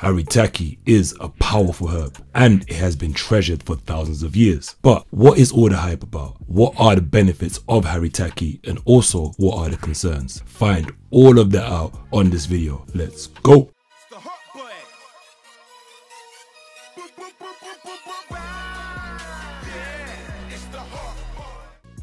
Haritaki is a powerful herb and it has been treasured for thousands of years. But what is all the hype about? What are the benefits of Haritaki and also what are the concerns? Find all of that out on this video. Let's go.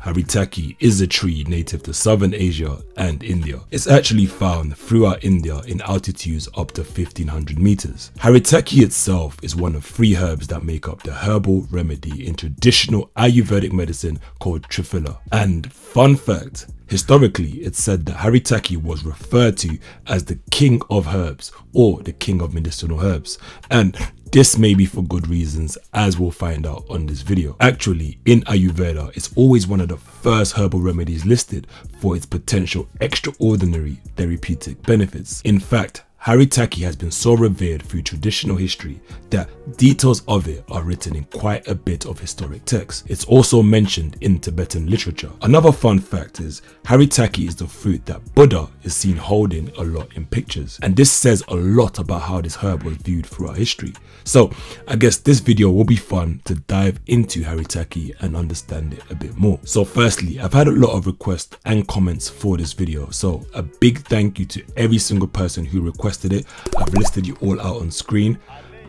Haritaki is a tree native to southern Asia and India. It's actually found throughout India in altitudes up to 1500 meters. Haritaki itself is one of three herbs that make up the herbal remedy in traditional Ayurvedic medicine called Triphala. And fun fact, Historically, it's said that Haritaki was referred to as the king of herbs or the king of medicinal herbs. And this may be for good reasons as we'll find out on this video. Actually, in Ayurveda, it's always one of the first herbal remedies listed for its potential extraordinary therapeutic benefits. In fact, Haritaki has been so revered through traditional history that details of it are written in quite a bit of historic texts. It's also mentioned in Tibetan literature. Another fun fact is Haritaki is the fruit that Buddha is seen holding a lot in pictures and this says a lot about how this herb was viewed throughout history. So I guess this video will be fun to dive into Haritaki and understand it a bit more. So firstly, I've had a lot of requests and comments for this video. So a big thank you to every single person who requested it. I've listed you all out on screen.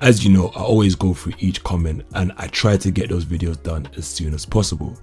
As you know, I always go through each comment and I try to get those videos done as soon as possible.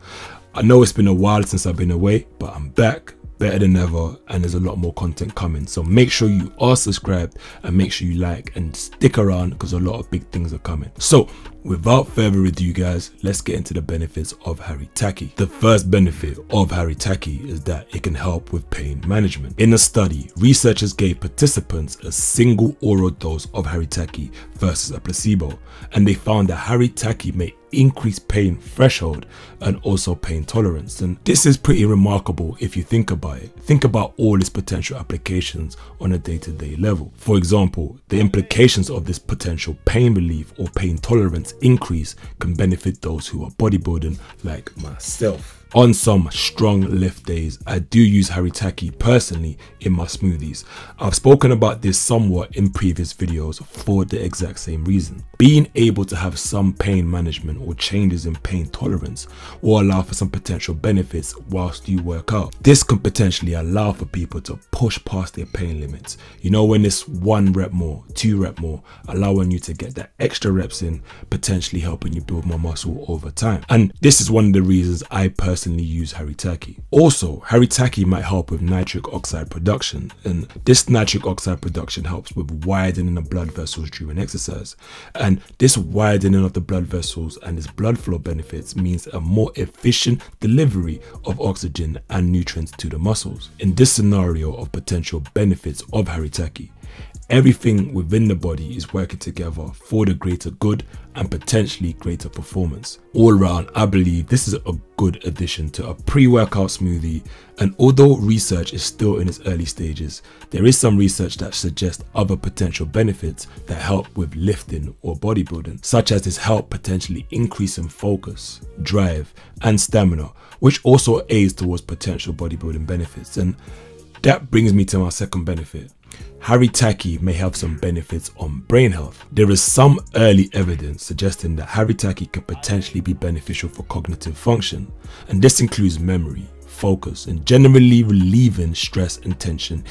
I know it's been a while since I've been away, but I'm back better than ever and there's a lot more content coming so make sure you are subscribed and make sure you like and stick around because a lot of big things are coming so without further ado guys let's get into the benefits of haritaki the first benefit of haritaki is that it can help with pain management in a study researchers gave participants a single oral dose of haritaki versus a placebo and they found that haritaki may increased pain threshold and also pain tolerance. And this is pretty remarkable if you think about it. Think about all its potential applications on a day-to-day -day level. For example, the implications of this potential pain relief or pain tolerance increase can benefit those who are bodybuilding like myself. On some strong lift days, I do use haritaki personally in my smoothies. I've spoken about this somewhat in previous videos for the exact same reason. Being able to have some pain management or changes in pain tolerance will allow for some potential benefits whilst you work out. This can potentially allow for people to push past their pain limits. You know when it's one rep more, two rep more, allowing you to get that extra reps in, potentially helping you build more muscle over time. And this is one of the reasons I personally personally use haritaki. Also, haritaki might help with nitric oxide production and this nitric oxide production helps with widening the blood vessels during exercise. And this widening of the blood vessels and its blood flow benefits means a more efficient delivery of oxygen and nutrients to the muscles. In this scenario of potential benefits of haritaki, Everything within the body is working together for the greater good and potentially greater performance. All around, I believe this is a good addition to a pre-workout smoothie. And although research is still in its early stages, there is some research that suggests other potential benefits that help with lifting or bodybuilding, such as this help potentially increasing focus, drive and stamina, which also aids towards potential bodybuilding benefits. And that brings me to my second benefit haritaki may have some benefits on brain health. There is some early evidence suggesting that haritaki can potentially be beneficial for cognitive function, and this includes memory, focus, and generally relieving stress and tension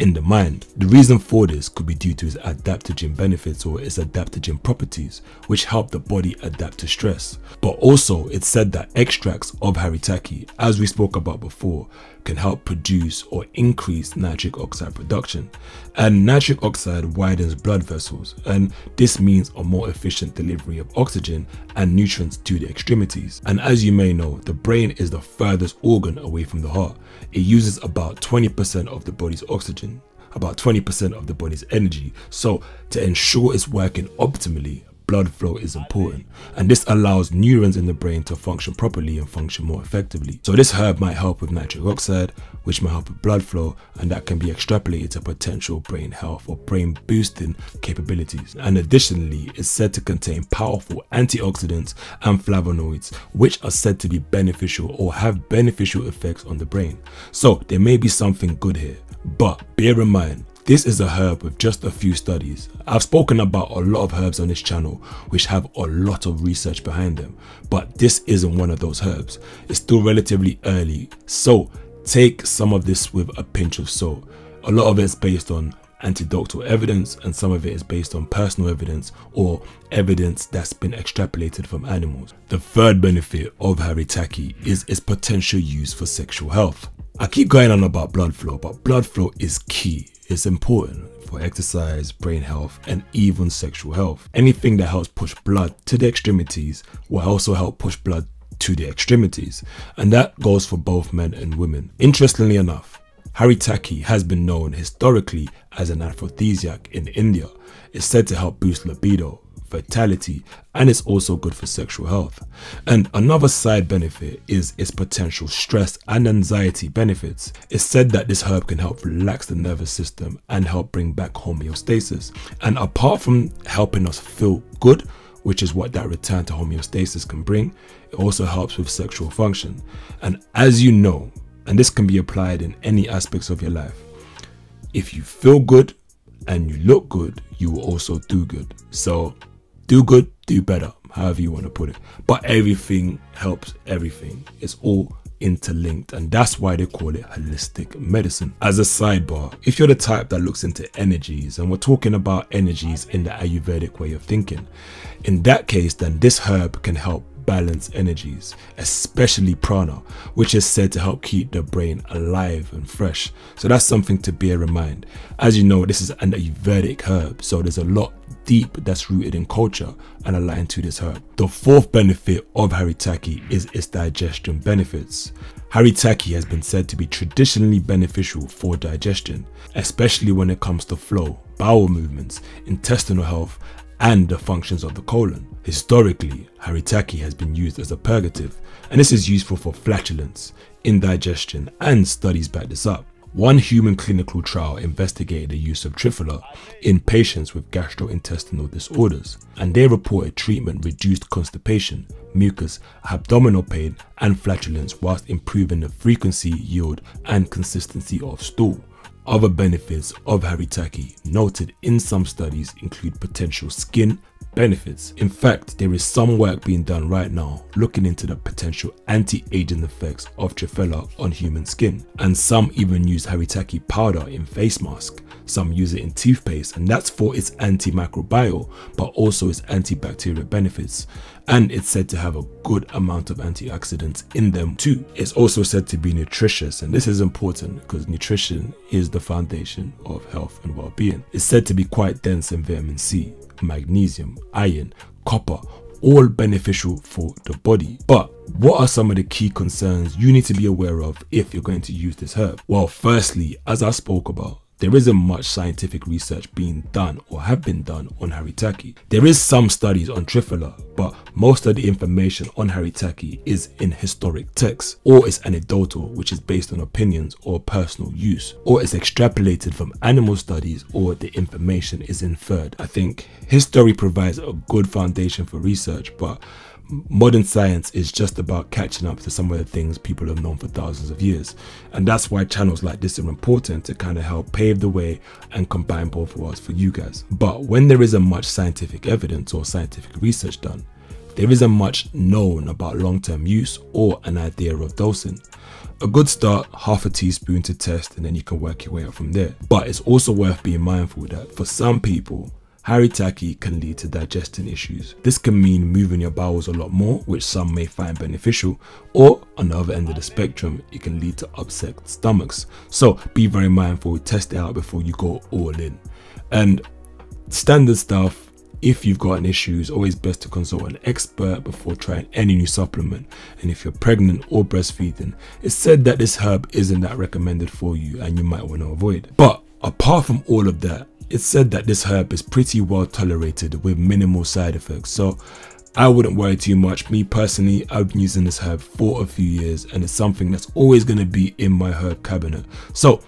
in the mind. The reason for this could be due to its adaptogen benefits or its adaptogen properties, which help the body adapt to stress. But also, it's said that extracts of haritaki, as we spoke about before, can help produce or increase nitric oxide production. And nitric oxide widens blood vessels, and this means a more efficient delivery of oxygen and nutrients to the extremities. And as you may know, the brain is the furthest organ away from the heart. It uses about 20% of the body's oxygen about 20% of the body's energy. So to ensure it's working optimally, blood flow is important and this allows neurons in the brain to function properly and function more effectively. So this herb might help with nitric oxide, which might help with blood flow and that can be extrapolated to potential brain health or brain boosting capabilities. And additionally, it's said to contain powerful antioxidants and flavonoids, which are said to be beneficial or have beneficial effects on the brain. So there may be something good here, but bear in mind, This is a herb with just a few studies. I've spoken about a lot of herbs on this channel which have a lot of research behind them, but this isn't one of those herbs. It's still relatively early, so take some of this with a pinch of salt. A lot of it's based on anecdotal evidence and some of it is based on personal evidence or evidence that's been extrapolated from animals. The third benefit of haritaki is its potential use for sexual health. I keep going on about blood flow, but blood flow is key. It's important for exercise, brain health, and even sexual health. Anything that helps push blood to the extremities will also help push blood to the extremities, and that goes for both men and women. Interestingly enough, haritaki has been known historically as an aphrodisiac in India. It's said to help boost libido, vitality, and it's also good for sexual health. And another side benefit is its potential stress and anxiety benefits. It's said that this herb can help relax the nervous system and help bring back homeostasis. And apart from helping us feel good, which is what that return to homeostasis can bring, it also helps with sexual function. And as you know, and this can be applied in any aspects of your life, if you feel good and you look good, you will also do good. So do good, do better, however you want to put it. But everything helps everything. It's all interlinked and that's why they call it holistic medicine. As a sidebar, if you're the type that looks into energies and we're talking about energies in the Ayurvedic way of thinking, in that case then this herb can help balance energies, especially prana, which is said to help keep the brain alive and fresh. So that's something to bear in mind. As you know, this is an Ayurvedic herb, so there's a lot deep that's rooted in culture and aligned to this herb. The fourth benefit of haritaki is its digestion benefits. Haritaki has been said to be traditionally beneficial for digestion, especially when it comes to flow, bowel movements, intestinal health, and the functions of the colon. Historically, haritaki has been used as a purgative, and this is useful for flatulence, indigestion, and studies back this up. One human clinical trial investigated the use of Triphala in patients with gastrointestinal disorders, and they reported treatment reduced constipation, mucus, abdominal pain, and flatulence whilst improving the frequency, yield, and consistency of stool. Other benefits of haritaki noted in some studies include potential skin benefits. In fact, there is some work being done right now looking into the potential anti-aging effects of Triphala on human skin. And some even use Haritaki powder in face mask. Some use it in toothpaste and that's for its antimicrobial but also its antibacterial benefits. And it's said to have a good amount of antioxidants in them too. It's also said to be nutritious and this is important because nutrition is the foundation of health and well-being. It's said to be quite dense in vitamin C, magnesium, iron, copper, all beneficial for the body. But what are some of the key concerns you need to be aware of if you're going to use this herb? Well, firstly, as I spoke about, there isn't much scientific research being done or have been done on haritaki. There is some studies on Triphala, but most of the information on haritaki is in historic texts, or is anecdotal, which is based on opinions or personal use, or is extrapolated from animal studies, or the information is inferred. I think history provides a good foundation for research, but modern science is just about catching up to some of the things people have known for thousands of years. And that's why channels like this are important to kind of help pave the way and combine both worlds for you guys. But when there isn't much scientific evidence or scientific research done, there isn't much known about long-term use or an idea of dosing. A good start, half a teaspoon to test and then you can work your way up from there. But it's also worth being mindful that for some people, Haritaki can lead to digestion issues. This can mean moving your bowels a lot more, which some may find beneficial, or on the other end of the spectrum, it can lead to upset stomachs. So be very mindful, test it out before you go all in. And standard stuff, if you've got an issue, it's always best to consult an expert before trying any new supplement. And if you're pregnant or breastfeeding, it's said that this herb isn't that recommended for you and you might want to avoid. But apart from all of that, it's said that this herb is pretty well tolerated with minimal side effects. So I wouldn't worry too much. Me personally, I've been using this herb for a few years and it's something that's always going to be in my herb cabinet. So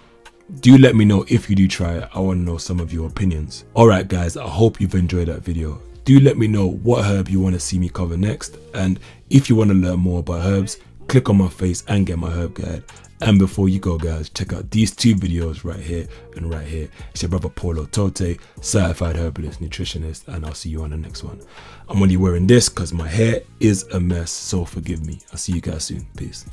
do let me know if you do try it. I want to know some of your opinions. Alright guys, I hope you've enjoyed that video. Do let me know what herb you want to see me cover next. And if you want to learn more about herbs, click on my face and get my herb guide And before you go guys, check out these two videos right here and right here. It's your brother Paul Otote, certified herbalist nutritionist, and I'll see you on the next one. I'm only wearing this because my hair is a mess, so forgive me. I'll see you guys soon. Peace.